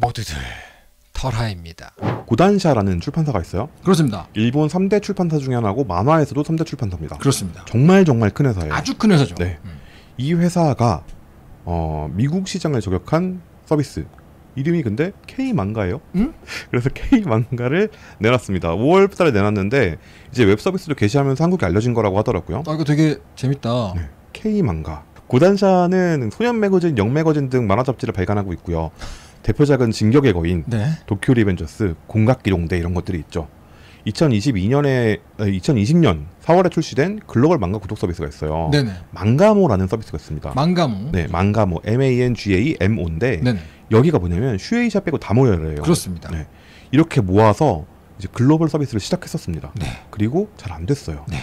모두들 털하입니다. 고단샤라는 출판사가 있어요. 그렇습니다. 일본 3대 출판사 중에 하나고 만화에서도 3대 출판사입니다. 그렇습니다. 정말 정말 큰 회사예요. 아주 큰 회사죠. 네. 음. 이 회사가 어, 미국 시장을 저격한 서비스 이름이 근데 K 망가예요. 음? 그래서 K 망가를 내놨습니다. 5월 달에 내놨는데 이제 웹 서비스도 게시하면서 한국에 알려진 거라고 하더라고요. 아 이거 되게 재밌다. 네. K 망가. 고단샤는 소년 매거진, 영 매거진 등 만화 잡지를 발간하고 있고요. 대표작은 진격의 거인, 네. 도쿄 리벤져스, 공각기동대 이런 것들이 있죠. 2022년에 2020년 4월에 출시된 글로벌 망가 구독 서비스가 있어요. 네네. 망가모라는 서비스가 있습니다. 망가모. 네, 망가모 M A N G A M O인데 네네. 여기가 뭐냐면 슈에이샤 빼고 다 모여라예요. 그렇습니다. 네. 이렇게 모아서 이제 글로벌 서비스를 시작했었습니다. 네. 그리고 잘 안 됐어요. 네.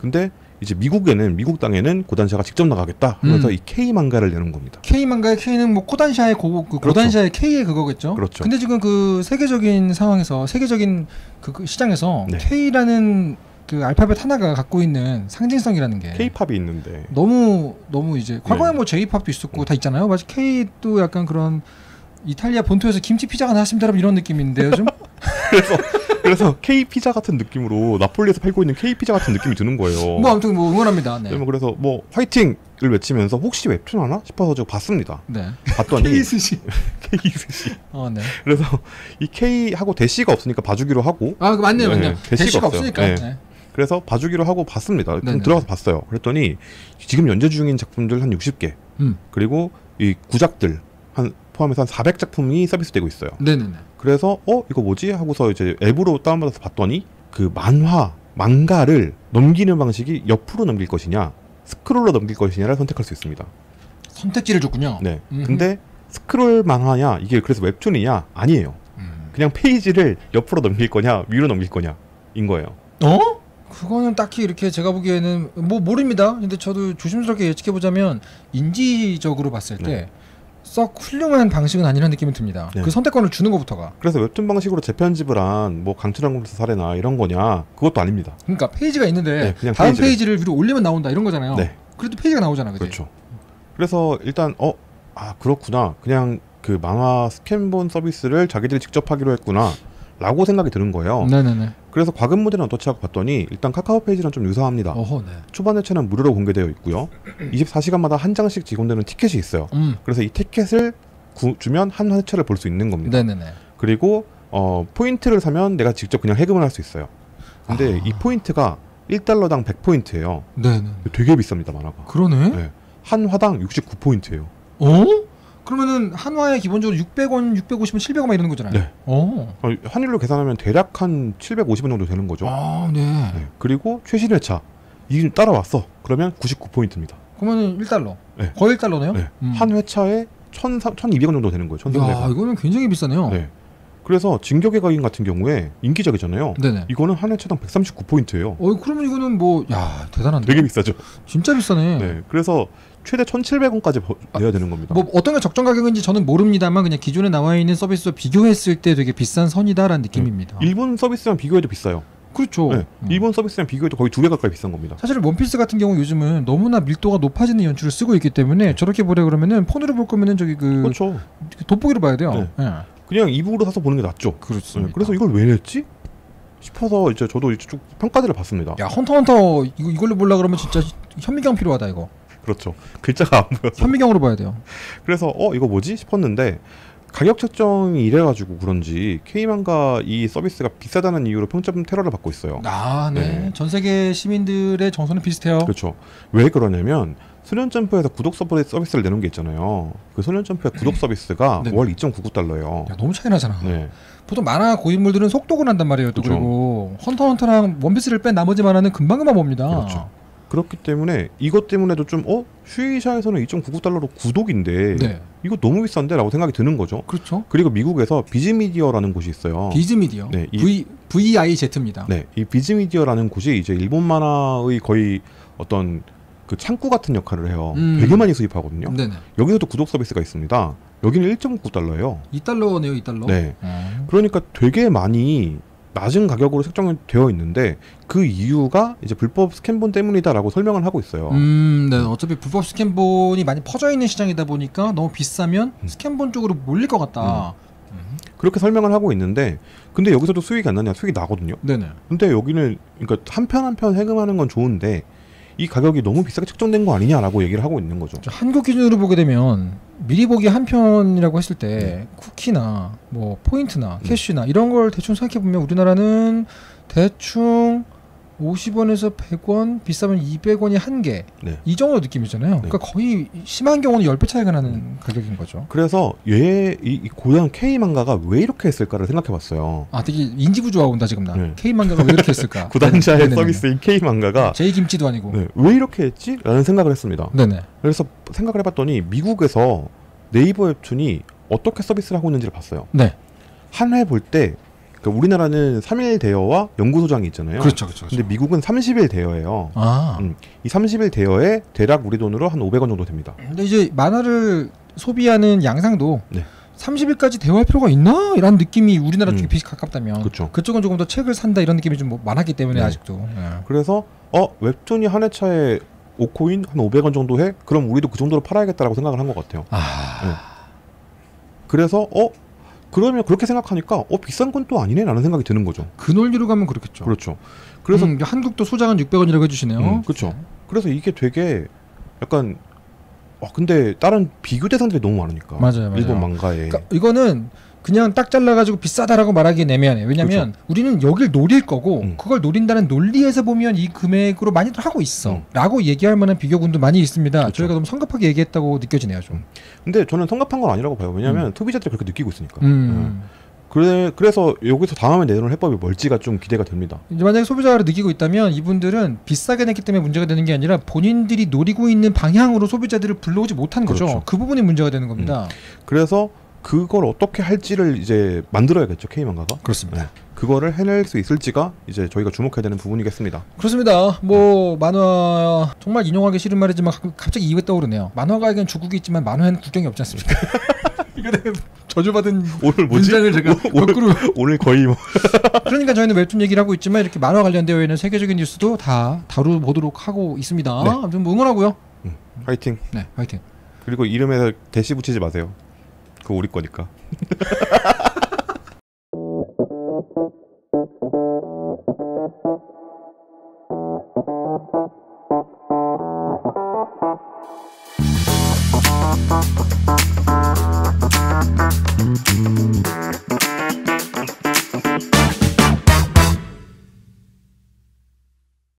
근데 이제 미국에는 미국 땅에는 고단샤가 직접 나가겠다. 그래서 음. 이 K 망가를 내는 겁니다. K 망가의 K는 뭐 코단샤의 고, 그 그렇죠. 고단샤의 K의 그거겠죠. 그렇죠. 근데 지금 그 세계적인 상황에서 세계적인 그, 그 시장에서 네. K라는 그 알파벳 하나가 갖고 있는 상징성이라는 게 K-팝이 있는데 너무 너무 이제 과거에 네. 뭐 J-팝도 있었고 다 있잖아요. 마치 K도 약간 그런 이탈리아 본토에서 김치 피자가 나왔습니다, 이런 느낌인데요, 좀. 그래서 K 피자 같은 느낌으로 나폴리에서 팔고 있는 K 피자 같은 느낌이 드는 거예요. 뭐 아무튼 뭐 응원합니다. 네. 뭐 그래서 뭐 화이팅을 외치면서 혹시 웹툰 하나 싶어서 제가 봤습니다. 네. 봤더니 K-스시. K 스시. 어, 네. 그래서 이 K 하고 대시가 없으니까 봐주기로 하고 아, 그 맞네요, 네, 맞네요. 대시가. 없으니까. 네. 네. 그래서 봐주기로 하고 봤습니다. 좀 네네. 들어가서 봤어요. 그랬더니 지금 연재 중인 작품들 한 60개 음. 그리고 이 구작들 한 포함해서 한 400작품이 서비스되고 있어요. 네네네. 그래서 어 이거 뭐지 하고서 이제 앱으로 다운받아서 봤더니 그 만화 망가를 넘기는 방식이 옆으로 넘길 것이냐 스크롤로 넘길 것이냐를 선택할 수 있습니다. 선택지를 줬군요. 네. 음흠. 근데 스크롤 만화냐 이게 그래서 웹툰이냐 아니에요. 음. 그냥 페이지를 옆으로 넘길 거냐 위로 넘길 거냐인 거예요. 어? 그거는 딱히 이렇게 제가 보기에는 뭐 모릅니다. 근데 저도 조심스럽게 예측해 보자면 인지적으로 봤을 때 썩 훌륭한 방식은 아니라는 느낌이 듭니다. 네. 그 선택권을 주는 것부터가. 그래서 웹툰 방식으로 재편집을 한 뭐 강철연금술사 사례나 이런 거냐 그것도 아닙니다. 그러니까 페이지가 있는데 네, 그냥 다음 페이지를. 페이지를 위로 올리면 나온다 이런 거잖아요. 네. 그래도 페이지가 나오잖아, 그지? 그렇죠. 그래서 일단 어 아 그렇구나 그냥 그 만화 스캔본 서비스를 자기들이 직접 하기로 했구나 라고 생각이 드는 거예요. 네네네. 그래서 과금 모델은 어떻지 하고 봤더니 일단 카카오 페이지랑 좀 유사합니다. 어허, 네. 초반 회차는 무료로 공개되어 있고요. 24시간마다 한 장씩 지급되는 티켓이 있어요. 음. 그래서 이 티켓을 구- 주면 한 회차를 볼 수 있는 겁니다. 네네네. 그리고 어, 포인트를 사면 내가 직접 그냥 해금을 할 수 있어요. 근데 아. 이 포인트가 1달러당 100포인트예요. 네네. 되게 비쌉니다, 만화가. 그러네. 네. 한 화당 69포인트예요. 어? 그러면은 한화에 기본적으로 600원, 650원, 700원 막 이러는 거잖아요. 네. 어. 어, 환율로 계산하면 대략 한 750원 정도 되는 거죠. 아, 네. 네. 그리고 최신 회차 이게 따라왔어. 그러면 99포인트입니다. 그러면은 1달러. 네. 거의 1달러네요. 네. 음. 한 회차에 1 1200원 정도 되는 거예요. 1300원. 야, 이거는 굉장히 비싸네요. 네. 그래서 진격의 거인 같은 경우에 인기작이잖아요. 네네. 이거는 한 회차당 139포인트예요. 어, 그러면 이거는 뭐, 야, 대단한데. 되게 비싸죠. 진짜 비싸네. 네. 그래서 최대 1,700원까지 내야 되는 겁니다. 뭐 어떤 게 적정 가격인지 저는 모릅니다만 그냥 기존에 나와 있는 서비스와 비교했을 때 되게 비싼 선이다라는 느낌입니다. 일본 서비스랑 비교해도 비싸요. 그렇죠. 네. 음. 일본 서비스랑 비교해도 거의 두 배 가까이 비싼 겁니다. 사실 원피스 같은 경우 요즘은 너무나 밀도가 높아지는 연출을 쓰고 있기 때문에 저렇게 보려 그러면은 폰으로 볼 거면은 저기 그 그렇죠. 돋보기로 봐야 돼요. 네. 네. 그냥 이북으로 사서 보는 게 낫죠. 그렇습니다. 네. 그래서 이걸 왜 냈지? 싶어서 이제 저도 이제 쭉 평가들을 봤습니다. 야 헌터 헌터 이거 이걸로 보려 그러면 진짜 현미경 필요하다 이거. 그렇죠. 글자가 안 보여서. 현미경으로 봐야 돼요. 그래서 어 이거 뭐지 싶었는데 가격 책정이 이래가지고 그런지 K만가 이 서비스가 비싸다는 이유로 평점 테러를 받고 있어요. 아, 네. 네. 전 세계 시민들의 정서는 비슷해요. 그렇죠. 왜 그러냐면 소년점프에서 구독 서비스를 내는 게 있잖아요. 그 소년점프의 구독 서비스가 네. 월 2.99달러예요. 야, 너무 차이 나잖아. 네. 보통 만화 고인물들은 속독을 한단 말이에요. 또 그렇죠. 그리고 헌터 헌터랑 원피스를 뺀 나머지 만화는 금방금방 봅니다. 그렇죠. 그렇기 때문에 이것 때문에도 좀 어? 슈이샤에서는 2.99달러로 구독인데 네. 이거 너무 비싼데 라고 생각이 드는 거죠. 그렇죠. 그리고 미국에서 비즈미디어라는 곳이 있어요. 비즈미디어. 네, 이- V VIZ입니다. 네, 이 비즈미디어라는 곳이 이제 일본 만화의 거의 어떤 그 창구 같은 역할을 해요. 음. 되게 많이 수입하거든요. 네네. 여기서도 구독 서비스가 있습니다. 여기는 1.9달러예요. 2달러네요, 2달러. 네. 어. 그러니까 되게 많이 낮은 가격으로 책정되어 있는데 그 이유가 이제 불법 스캔본 때문이다라고 설명을 하고 있어요. 음, 네. 어차피 불법 스캔본이 많이 퍼져 있는 시장이다 보니까 너무 비싸면 음. 스캔본 쪽으로 몰릴 것 같다. 그렇게 설명을 하고 있는데 근데 여기서도 수익이 안 나냐 수익이 나거든요. 네네. 근데 여기는 그러니까 한 편 한편 세금하는 건 좋은데 이 가격이 너무 비싸게 책정된 거 아니냐라고 얘기를 하고 있는 거죠. 저 한국 기준으로 보게 되면 미리 보기 한 편이라고 했을 때 네. 쿠키나 뭐 포인트나 네. 캐시나 이런 걸 대충 생각해 보면 우리나라는 대충 50원에서 100원 비싸면 200원이 한 개. 네. 이 정도 느낌이잖아요. 그러니까 거의 심한 경우는 10배 차이가 나는 가격인 거죠. 그래서 얘이 이 고양 K 망가가 왜 이렇게 했을까를 생각해 봤어요. 아, 되게 인지부조화 온다 지금 나. 네. K 만가가 왜 이렇게 했을까? 구단자의 네네네. 서비스인 K 망가가 제이 김치도 아니고. 네, 왜 이렇게 했지?라는 생각을 했습니다. 네 네. 그래서 생각을 해 봤더니 미국에서 네이버 웹툰이 어떻게 서비스를 하고 있는지를 봤어요. 네. 한 회 볼 때 그러니까 우리나라는 3일 대여와 연구소장이 있잖아요. 그렇죠, 그렇죠. 그렇죠. 근데 미국은 30일 대여예요. 아. 음, 이 30일 대여에 대략 우리 돈으로 한 500원 정도 됩니다. 근데 이제 만화를 소비하는 양상도 네. 30일까지 대화할 필요가 있나? 이런 느낌이 우리나라 쪽에 음. 비슷 가깝다면 그쵸. 쪽은 조금 더 책을 산다 이런 느낌이 좀 많았기 때문에 네. 아직도 네. 그래서 어 웹툰이 한 회차에 5코인 한 500원 정도 해? 그럼 우리도 그 정도로 팔아야겠다라고 생각을 한 것 같아요. 아 그래서 어 그러면 그렇게 생각하니까 어 비싼 건 또 아니네라는 생각이 드는 거죠. 그 논리로 가면 그렇겠죠. 그렇죠. 그래서 음, 한국도 소장은 600원이라고 해주시네요. 음, 그렇죠. 그래서 이게 되게 약간 어 근데 다른 비교 대상들이 너무 많으니까 맞아요, 맞아요. 일본 망가에 그러니까 이거는 그냥 딱 잘라가지고 비싸다라고 말하기엔 애매하네. 왜냐면 우리는 여길 노릴 거고 음. 그걸 노린다는 논리에서 보면 이 금액으로 많이들 하고 있어. 음. 라고 얘기할 만한 비교군도 많이 있습니다. 그렇죠. 저희가 너무 성급하게 얘기했다고 느껴지네요, 좀. 근데 저는 성급한 건 아니라고 봐요. 왜냐하면 소비자들이 그렇게 느끼고 있으니까. 음. 그래 그래서 여기서 다음에 내놓을 해법이 뭘지가 좀 기대가 됩니다. 만약에 소비자가 느끼고 있다면 이분들은 비싸게 냈기 때문에 문제가 되는 게 아니라 본인들이 노리고 있는 방향으로 소비자들을 불러오지 못한 거죠. 그렇죠. 그 부분이 문제가 되는 겁니다. 그래서 그걸 어떻게 할지를 이제 만들어야겠죠 망가가. 그렇습니다. 네. 그거를 해낼 수 있을지가 이제 저희가 주목해야 되는 부분이겠습니다. 그렇습니다. 뭐 만화 정말 인용하기 싫은 말이지만 가- 갑자기 이게 떠오르네요. 만화가에겐 주국이 있지만 만화에는 국경이 없지 않습니까? 이거 내가 저주받은 오늘 뭐지? 문장을 제가 오늘- 거꾸로 오늘 거의 뭐 그러니까 저희는 웹툰 얘기를 하고 있지만 이렇게 만화 관련되어 있는 세계적인 뉴스도 다 다뤄보도록 하고 있습니다. 네. 아무튼 뭐 응원하고요. 파이팅. 네, 화이팅. 그리고 이름에 대시 붙이지 마세요. 그거 우리 거니까.